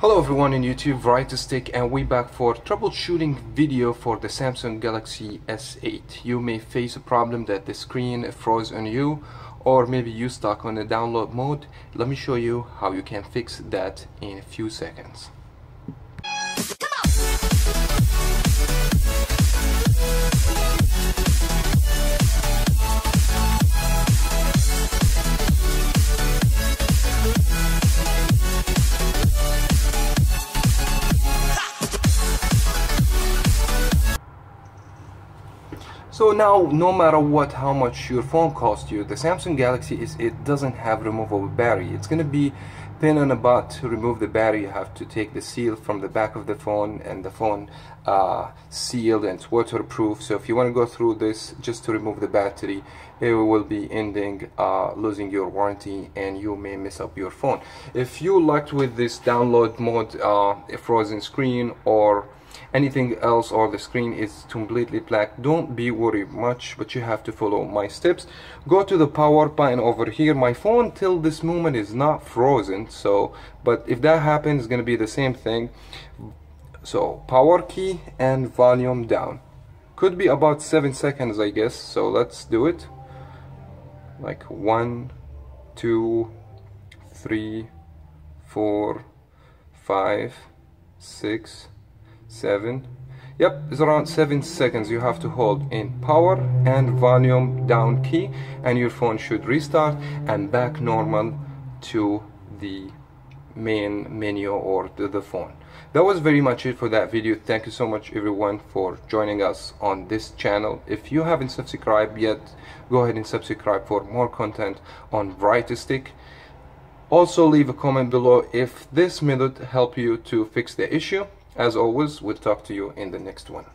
Hello everyone in YouTube, Variety and we back for troubleshooting video for the Samsung Galaxy S8. You may face a problem that the screen froze on you or maybe you stuck on the download mode. Let me show you how you can fix that in a few seconds. So now, no matter what, how much your phone costs you, the Samsung Galaxy is it doesn't have removable battery. It's gonna be pain in the butt to remove the battery. You have to take the seal from the back of the phone, and the phone uh, sealed and waterproof. So if you want to go through this just to remove the battery, it will be ending uh, losing your warranty, and you may mess up your phone. If you lucked with this download mode, uh, frozen screen or anything else or the screen is completely black. Don't be worried much but you have to follow my steps. Go to the power button over here. My phone till this moment is not frozen so but if that happens it's gonna be the same thing. So power key and volume down. Could be about seven seconds I guess so let's do it. Like one two three four five six seven. Yep it's around seven seconds you have to hold in power and volume down key and your phone should restart and back normal to the main menu or to the phone. That was very much it for that video. Thank you so much everyone for joining us on this channel. If you haven't subscribed yet go ahead and subscribe for more content on Brightistic also leave a comment below if this method helped you to fix the issue as always, we'll talk to you in the next one.